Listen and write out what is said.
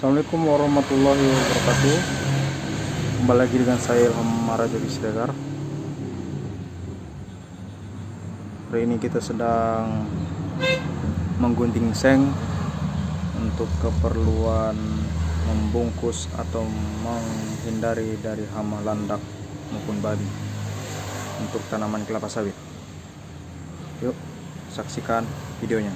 Assalamualaikum warahmatullahi wabarakatuh. Kembali lagi dengan saya Ilham Marajo Siregar. Hari ini kita sedang menggunting seng Untuk keperluan membungkus atau menghindari dari hama landak maupun babi Untuk tanaman kelapa sawit. Yuk saksikan videonya